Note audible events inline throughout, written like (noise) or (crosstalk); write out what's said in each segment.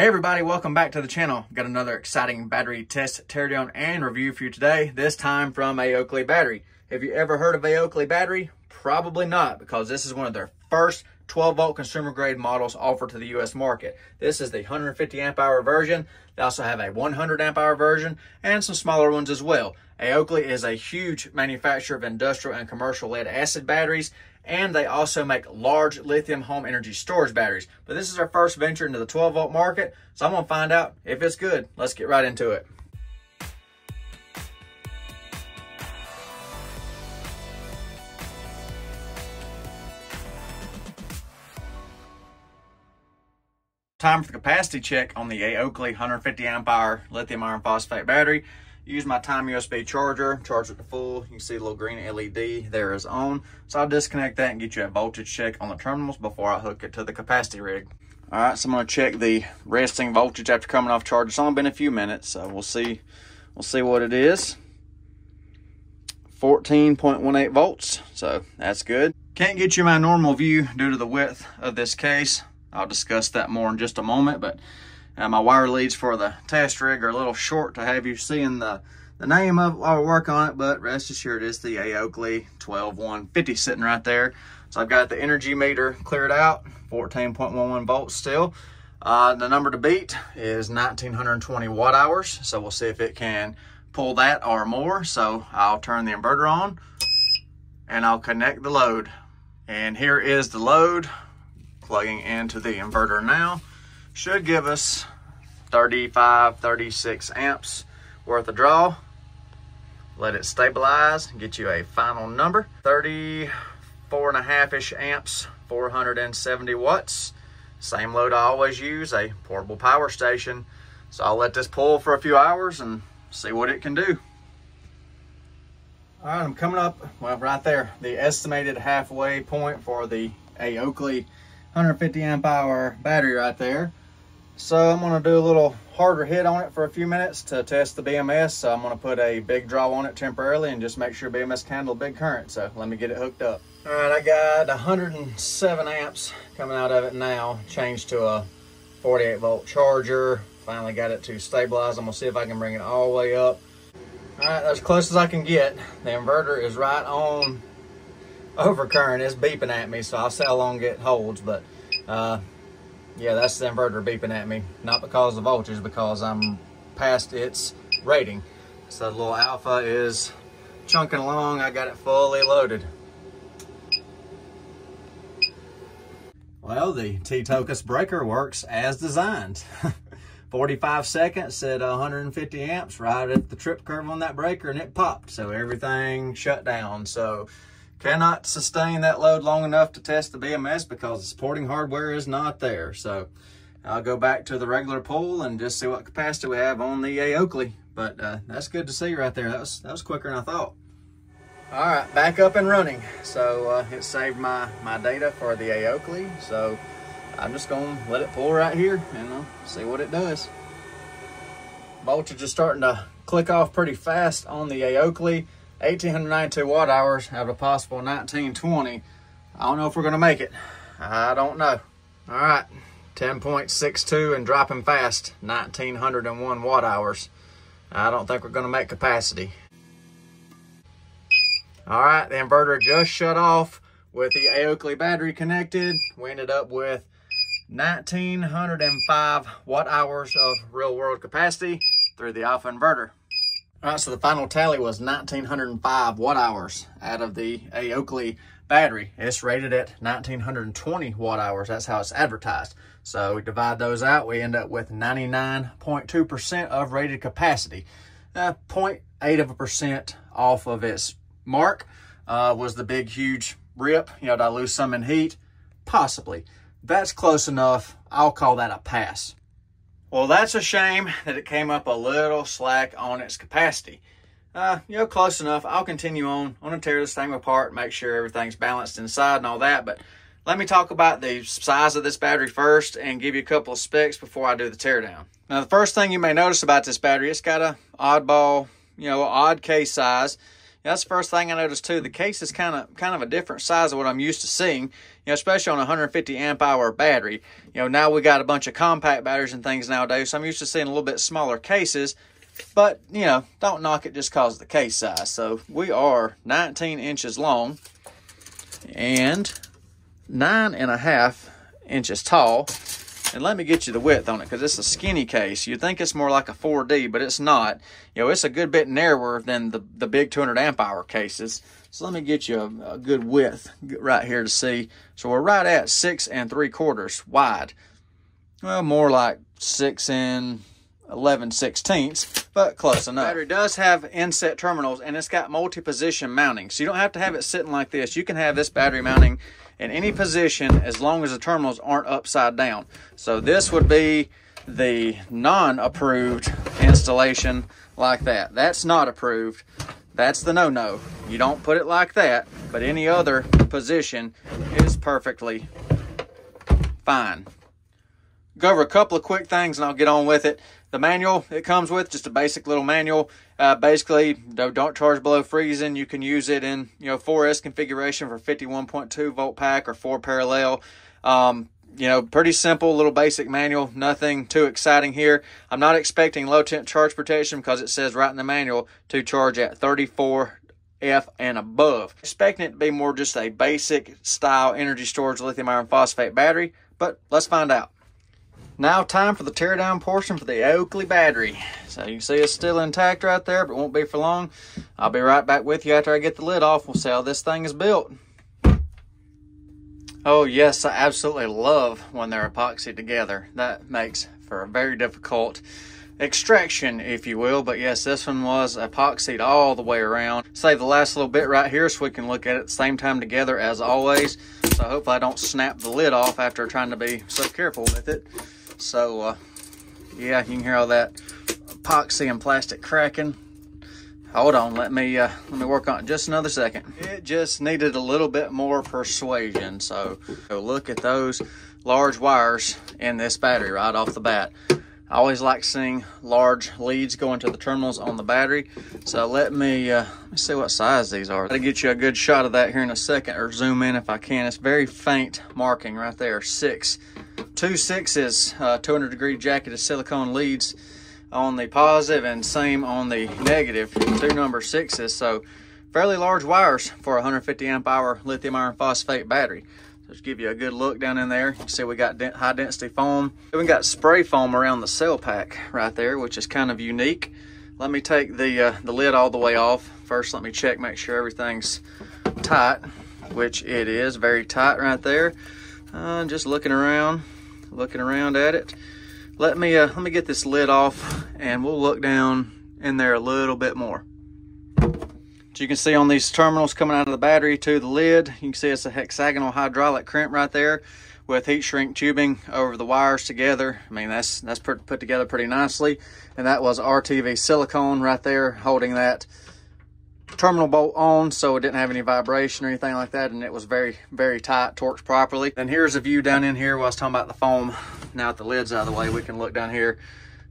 Hey everybody, welcome back to the channel. Got another exciting battery test, teardown, and review for you today, this time from Aokly Battery. Have you ever heard of Aokly Battery? Probably not, because this is one of their first 12 volt consumer grade models offered to the US market. This is the 150 amp hour version. They also have a 100 amp hour version and some smaller ones as well. Aokly is a huge manufacturer of industrial and commercial lead acid batteries and they also make large lithium home energy storage batteries. But this is our first venture into the 12 volt market, so I'm gonna find out if it's good. Let's get right into it. Time for the capacity check on the Aokly 150 amp hour lithium iron phosphate battery use my Timeusb charger, charge it to full. You can see a little green LED there is on. So I'll disconnect that and get you a voltage check on the terminals before I hook it to the capacity rig. All right, so I'm gonna check the resting voltage after coming off charge. It's only been a few minutes, so we'll see, we'll see what it is. 14.18 volts, so that's good. Can't get you my normal view due to the width of this case. I'll discuss that more in just a moment, but uh, my wire leads for the test rig are a little short to have you seeing the, the name of we work on it, but rest assured it's the Aokly 12150 sitting right there. So I've got the energy meter cleared out, 14.11 volts still. Uh, the number to beat is 1920 watt hours. So we'll see if it can pull that or more. So I'll turn the inverter on and I'll connect the load. And here is the load plugging into the inverter now should give us 35, 36 amps worth of draw. Let it stabilize, get you a final number. 34 and a half-ish amps, 470 watts. Same load I always use, a portable power station. So I'll let this pull for a few hours and see what it can do. All right, I'm coming up, well, right there, the estimated halfway point for the Aokly 150 amp hour battery right there. So I'm gonna do a little harder hit on it for a few minutes to test the BMS. So I'm gonna put a big draw on it temporarily and just make sure BMS can handle big current. So let me get it hooked up. All right, I got 107 amps coming out of it now. Changed to a 48 volt charger. Finally got it to stabilize. I'm gonna see if I can bring it all the way up. All right, as close as I can get. The inverter is right on overcurrent. It's beeping at me, so I'll see how long it holds. But uh, yeah, that's the inverter beeping at me. Not because of voltage, because I'm past its rating. So the little alpha is chunking along. I got it fully loaded. Well, the T-Tokus breaker works as designed. (laughs) 45 seconds at 150 amps right at the trip curve on that breaker and it popped. So everything shut down. So cannot sustain that load long enough to test the BMS because the supporting hardware is not there. So I'll go back to the regular pull and just see what capacity we have on the Aokly. But uh, that's good to see right there. That was, that was quicker than I thought. All right, back up and running. So uh, it saved my, my data for the Aokly. So I'm just gonna let it pull right here and uh, see what it does. Voltage is starting to click off pretty fast on the Aokly. 1892 watt hours out of a possible 1920. I don't know if we're going to make it. I don't know. All right, 10.62 and dropping fast, 1901 watt hours. I don't think we're going to make capacity. All right, the inverter just shut off with the A. Battery connected. We ended up with 1905 watt hours of real world capacity through the alpha inverter. All right, so the final tally was 1905 watt hours out of the Aokly battery. It's rated at 1920 watt hours. That's how it's advertised. So we divide those out, we end up with 99.2% of rated capacity. Uh, 0.8 of a percent off of its mark uh, was the big, huge rip. You know, did I lose some in heat? Possibly. That's close enough. I'll call that a pass. Well, that's a shame that it came up a little slack on its capacity. Uh, you know, close enough. I'll continue on. I'm going to tear this thing apart, make sure everything's balanced inside and all that. But let me talk about the size of this battery first and give you a couple of specs before I do the teardown. Now, the first thing you may notice about this battery, it's got a oddball, you know, odd case size. That's the first thing I noticed too. The case is kind of kind of a different size of what I'm used to seeing, you know, especially on a 150 amp hour battery. You know, now we got a bunch of compact batteries and things nowadays, so I'm used to seeing a little bit smaller cases. But, you know, don't knock it just cause of the case size. So we are 19 inches long and nine and a half inches tall. And let me get you the width on it because it's a skinny case. You'd think it's more like a 4D, but it's not. You know, it's a good bit narrower than the, the big 200 amp hour cases. So let me get you a, a good width right here to see. So we're right at six and three quarters wide. Well, more like six and 11 sixteenths, but close enough. Battery does have inset terminals and it's got multi-position mounting. So you don't have to have it sitting like this. You can have this battery mounting in any position as long as the terminals aren't upside down. So this would be the non-approved installation like that. That's not approved. That's the no-no. You don't put it like that, but any other position is perfectly fine. Go over a couple of quick things and I'll get on with it the manual it comes with just a basic little manual uh, basically don't charge below freezing you can use it in you know 4s configuration for 51.2 volt pack or 4 parallel um, you know pretty simple little basic manual nothing too exciting here i'm not expecting low temp charge protection because it says right in the manual to charge at 34 F and above. Expecting it to be more just a basic style energy storage lithium iron phosphate battery, but let's find out. Now time for the teardown portion for the Oakley battery. So you can see it's still intact right there, but won't be for long. I'll be right back with you after I get the lid off. We'll see how this thing is built. Oh yes, I absolutely love when they're epoxy together. That makes for a very difficult extraction, if you will. But yes, this one was epoxied all the way around. Save the last little bit right here so we can look at it same time together as always. So hopefully I don't snap the lid off after trying to be so careful with it. So, uh, yeah, you can hear all that epoxy and plastic cracking. Hold on, let me uh, let me work on it just another second. It just needed a little bit more persuasion. So, so look at those large wires in this battery right off the bat. I always like seeing large leads go into the terminals on the battery. So let me, uh, let me see what size these are. I'll get you a good shot of that here in a second or zoom in if I can. It's very faint marking right there, six two sixes, uh, 200 degree jacketed silicone leads on the positive and same on the negative, two number sixes. So fairly large wires for a 150 amp hour lithium iron phosphate battery. Just give you a good look down in there. You see we got high density foam. We got spray foam around the cell pack right there, which is kind of unique. Let me take the, uh, the lid all the way off. First, let me check, make sure everything's tight, which it is very tight right there. Uh, just looking around, looking around at it. Let me uh, let me get this lid off and we'll look down in there a little bit more. So you can see on these terminals coming out of the battery to the lid, you can see it's a hexagonal hydraulic crimp right there with heat shrink tubing over the wires together. I mean, that's that's put, put together pretty nicely. And that was RTV silicone right there holding that terminal bolt on so it didn't have any vibration or anything like that and it was very very tight torqued properly. And here's a view down in here while I was talking about the foam. Now that the lid's out of the way we can look down here.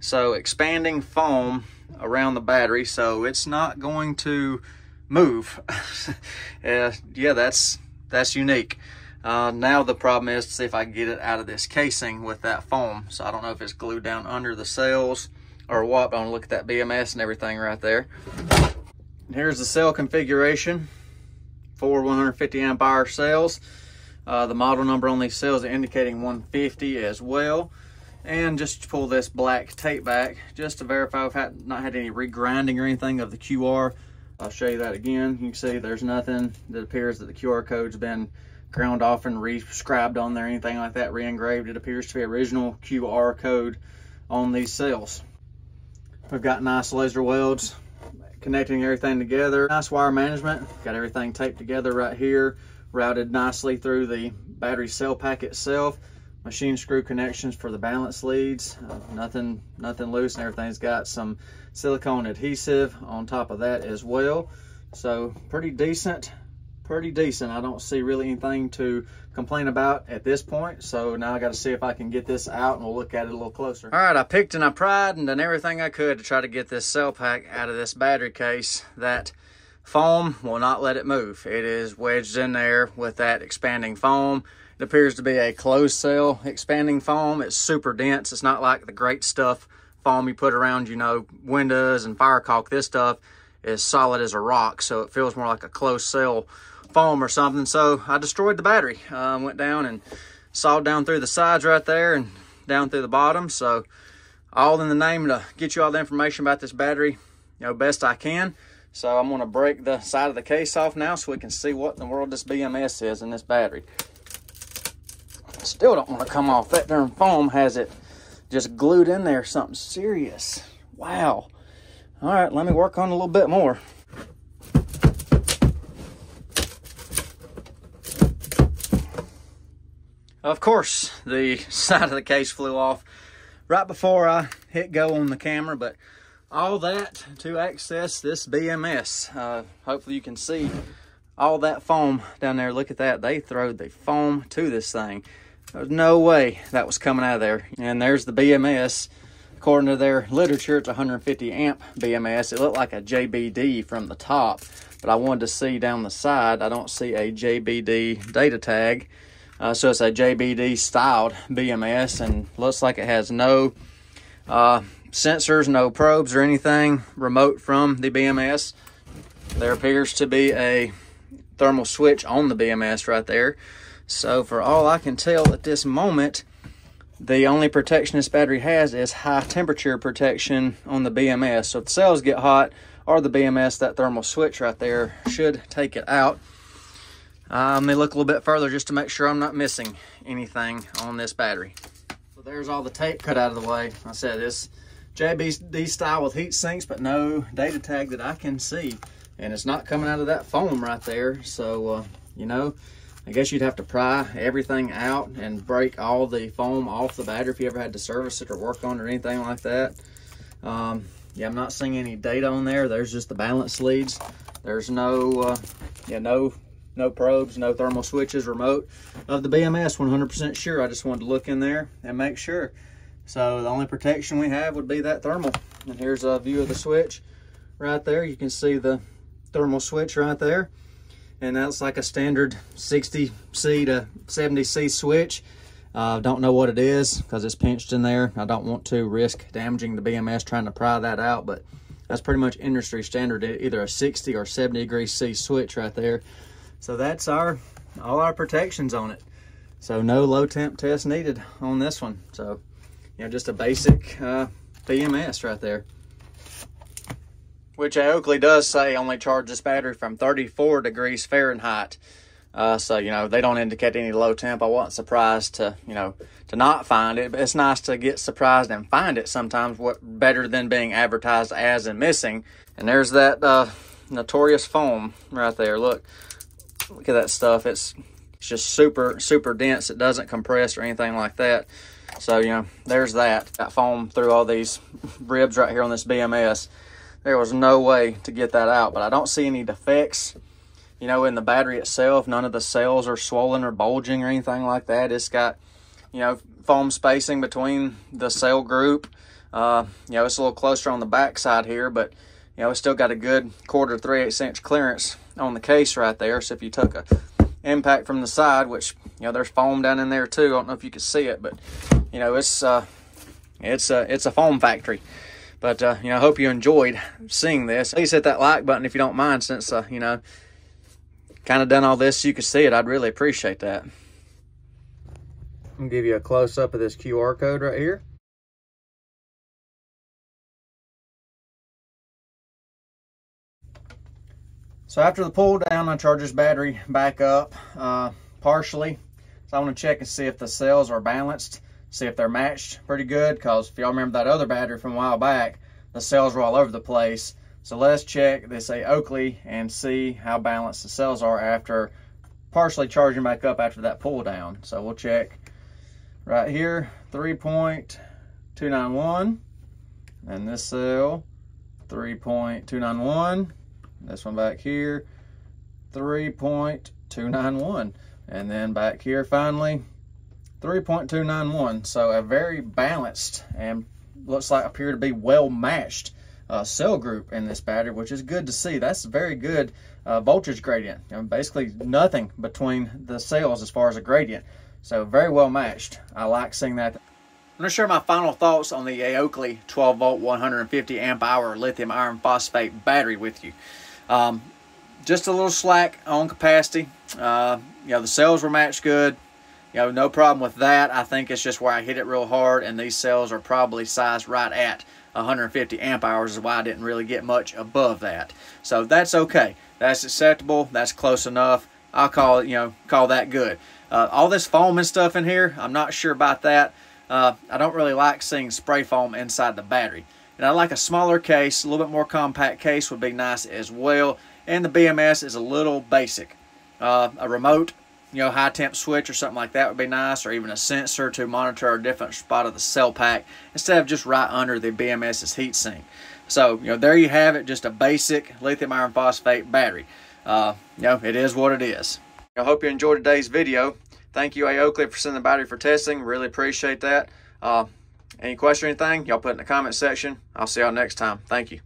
So expanding foam around the battery so it's not going to move. (laughs) Uh, yeah that's that's unique. Uh, now the problem is to see if I can get it out of this casing with that foam. So I don't know if it's glued down under the cells or what but I'm gonna look at that BMS and everything right there Here's the cell configuration for 150 amp hour cells. Uh, the model number on these cells are indicating 150 as well. And just pull this black tape back, just to verify I've had, not had any regrinding or anything of the QR. I'll show you that again. You can see there's nothing that appears that the QR code's been ground off and re-scribed on there, anything like that, re-engraved. It appears to be original QR code on these cells. We've got nice laser welds connecting everything together. Nice wire management. Got everything taped together right here, routed nicely through the battery cell pack itself. Machine screw connections for the balance leads. Uh, nothing, nothing loose and everything's got some silicone adhesive on top of that as well. So pretty decent pretty decent. I don't see really anything to complain about at this point. So now I got to see if I can get this out and we'll look at it a little closer. All right, I picked and I pried and done everything I could to try to get this cell pack out of this battery case that foam will not let it move. It is wedged in there with that expanding foam. It appears to be a closed cell expanding foam. It's super dense. It's not like the great stuff foam you put around, you know, windows and fire caulk. This stuff is solid as a rock, so it feels more like a closed cell foam or something. So I destroyed the battery. Uh, went down and sawed down through the sides right there and down through the bottom. So all in the name to get you all the information about this battery, you know, best I can. So I'm gonna break the side of the case off now so we can see what in the world this BMS is in this battery. Still don't want to come off. That darn foam has it just glued in there, something serious. Wow. All right, let me work on a little bit more. Of course, the (laughs) side of the case flew off right before I hit go on the camera, but all that to access this BMS. Uh, hopefully you can see all that foam down there. Look at that. They threw the foam to this thing. There's no way that was coming out of there. And there's the BMS. According to their literature, it's 150 amp BMS. It looked like a JBD from the top, but I wanted to see down the side. I don't see a JBD data tag. Uh, so it's a JBD styled BMS and looks like it has no uh, sensors, no probes or anything remote from the BMS. There appears to be a thermal switch on the BMS right there. So for all I can tell at this moment, the only protection this battery has is high temperature protection on the BMS. So if the cells get hot or the BMS, that thermal switch right there should take it out. Uh, let me look a little bit further just to make sure I'm not missing anything on this battery. So there's all the tape cut out of the way. I said this JBD style with heat sinks, but no data tag that I can see. And it's not coming out of that foam right there. So, uh, you know, I guess you'd have to pry everything out and break all the foam off the battery if you ever had to service it or work on it or anything like that. Um, yeah, I'm not seeing any data on there. There's just the balance leads. There's no, uh, yeah, no no probes, no thermal switches, remote of the BMS, 100% sure. I just wanted to look in there and make sure. So the only protection we have would be that thermal. And here's a view of the switch right there. You can see the thermal switch right there. And that's like a standard 60C to 70C switch. Uh, don't know what it is because it's pinched in there. I don't want to risk damaging the BMS trying to pry that out, but that's pretty much industry standard, either a 60 or 70 degree C switch right there. So that's our all our protections on it. So no low temp test needed on this one. So, you know, just a basic uh, BMS right there. Which Oakley does say only charge this battery from 34 degrees Fahrenheit. Uh, so, you know, they don't indicate any low temp. I wasn't surprised to, you know, to not find it. But it's nice to get surprised and find it sometimes what better than being advertised as and missing. And there's that uh, notorious foam right there. Look, Look at that stuff. It's, it's just super, super dense. It doesn't compress or anything like that. So, you know, there's that. Got foam through all these ribs right here on this BMS. There was no way to get that out, but I don't see any defects. You know, in the battery itself, none of the cells are swollen or bulging or anything like that. It's got, you know, foam spacing between the cell group. Uh, you know, it's a little closer on the back side here, but, you know, it's still got a good quarter 3 8 inch clearance on the case right there. So if you took a impact from the side, which you know there's foam down in there too. I don't know if you can see it, but you know it's uh, it's a it's a foam factory. But uh, you know, I hope you enjoyed seeing this. Please hit that like button if you don't mind, since uh, you know kind of done all this so you can see it. I'd really appreciate that. I'm gonna give you a close up of this QR code right here. So after the pull down, I charge this battery back up uh, partially. So I want to check and see if the cells are balanced, see if they're matched pretty good. Because if y'all remember that other battery from a while back, the cells were all over the place. So let's check this Oakley and see how balanced the cells are after partially charging back up after that pull down. So we'll check right here, 3.291. And this cell, 3.291. This one back here, 3.291. And then back here finally, 3.291. So a very balanced and looks like appear to be well matched uh, cell group in this battery, which is good to see. That's very good uh, voltage gradient. You know, basically nothing between the cells as far as a gradient. So very well matched. I like seeing that. I'm going to share my final thoughts on the Aokly 12 volt 150 amp hour lithium iron phosphate battery with you. Um, just a little slack on capacity. Uh, you know, the cells were matched good. You know, no problem with that. I think it's just where I hit it real hard, and these cells are probably sized right at 150 amp hours is why I didn't really get much above that. So that's okay. That's acceptable. That's close enough. I'll call it, you know, call that good. Uh, all this foam and stuff in here, I'm not sure about that. Uh, I don't really like seeing spray foam inside the battery. And I like a smaller case, a little bit more compact case would be nice as well. And the BMS is a little basic. Uh, a remote, you know, high temp switch or something like that would be nice, or even a sensor to monitor a different spot of the cell pack instead of just right under the BMS's heatsink. So, you know, there you have it, just a basic lithium iron phosphate battery. Uh, you know, it is what it is. I hope you enjoyed today's video. Thank you, Aokly, for sending the battery for testing. Really appreciate that. Uh, any question or anything, y'all put in the comment section. I'll see y'all next time. Thank you.